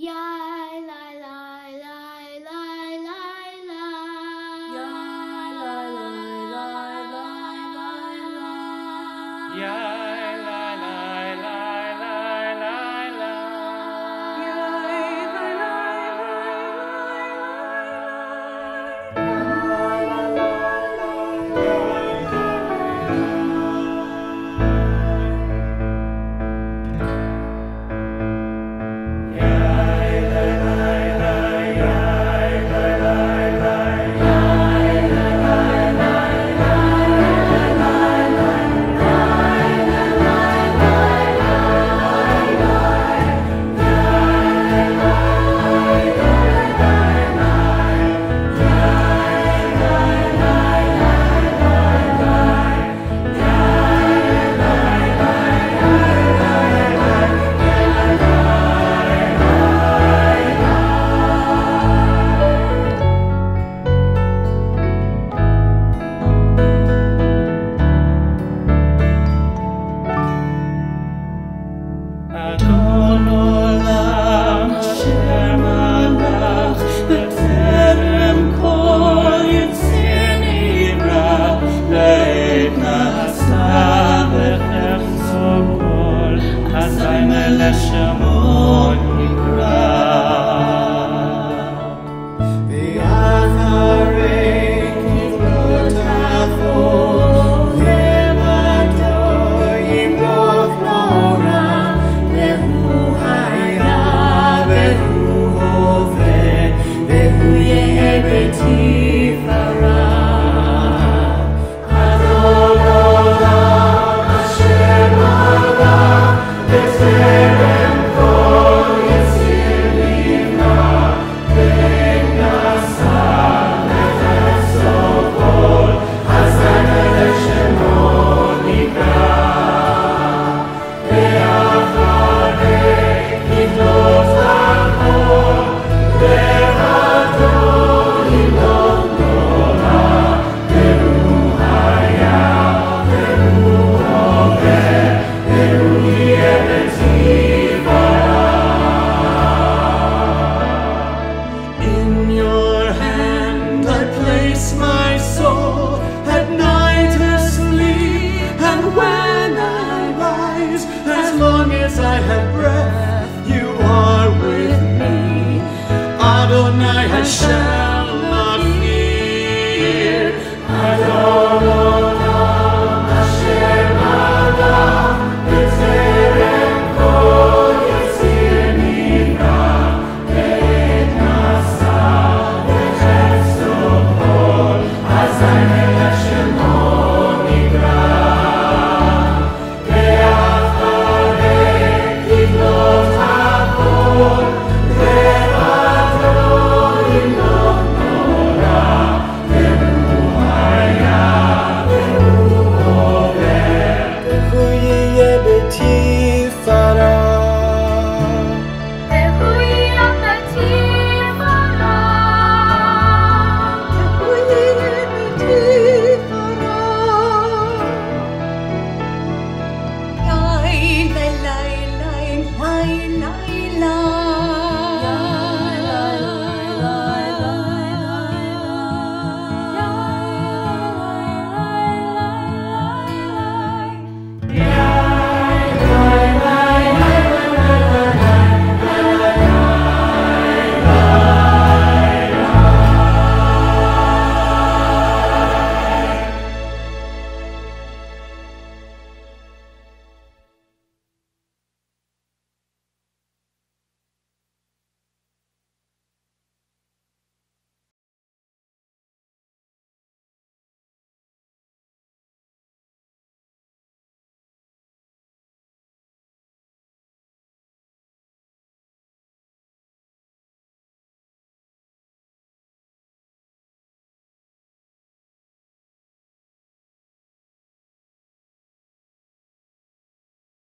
Yeah.